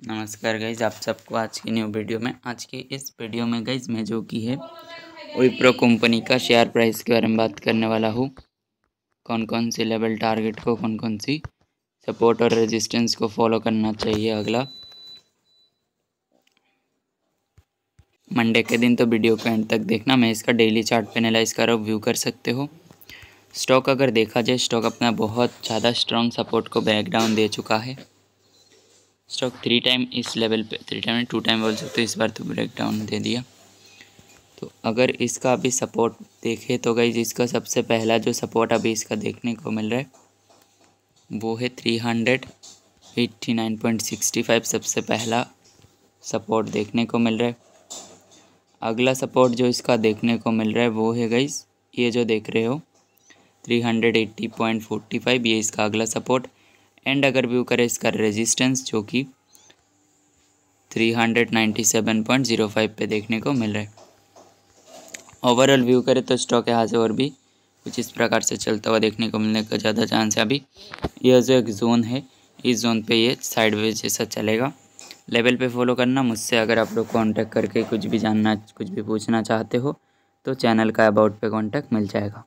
नमस्कार गाइज़ आप सबको आज की न्यू वीडियो में। आज की इस वीडियो में गाइज़ मैं जो कि है विप्रो कंपनी का शेयर प्राइस के बारे में बात करने वाला हूँ। कौन कौन सी लेवल टारगेट को कौन कौन सी सपोर्ट और रेजिस्टेंस को फॉलो करना चाहिए अगला। मंडे के दिन तो वीडियो को एंड तक देखना। मैं इसका डेली चार्ट पे एनालाइज कर व्यू कर सकते हो। स्टॉक अगर देखा जाए स्टॉक अपना बहुत ज़्यादा स्ट्रॉन्ग सपोर्ट को ब्रेकडाउन दे चुका है। स्टॉक थ्री टाइम इस लेवल पे थ्री टाइम टू टाइम बोल सकते हो, इस बार तो ब्रेकडाउन दे दिया। तो अगर इसका अभी सपोर्ट देखे तो गई इसका सबसे पहला जो सपोर्ट अभी इसका देखने को मिल रहा है, वो है three hundred eighty nine point sixty five सबसे पहला सपोर्ट देखने को मिल रहा है। अगला सपोर्ट जो इसका देखने को मिल रहा है, वो है गई ये जो देख रहे हो three hundred eighty point forty five ये इसका अगला सपोर्ट एंड अगर व्यू करें इसका रेजिस्टेंस जो कि three hundred ninety seven point zero five पे देखने को मिल रहा है। ओवरऑल व्यू करें तो स्टॉक यहाँ से और भी कुछ इस प्रकार से चलता हुआ देखने को मिलने का ज़्यादा चांस है अभी। यह जो एक जोन है, इस जोन पे ये साइड वेज जैसा चलेगा। लेवल पे फॉलो करना, मुझसे अगर आप लोग कांटेक्ट करके कुछ भी जानना, कुछ भी पूछना चाहते हो तो चैनल का अबाउट पे कांटेक्ट मिल जाएगा।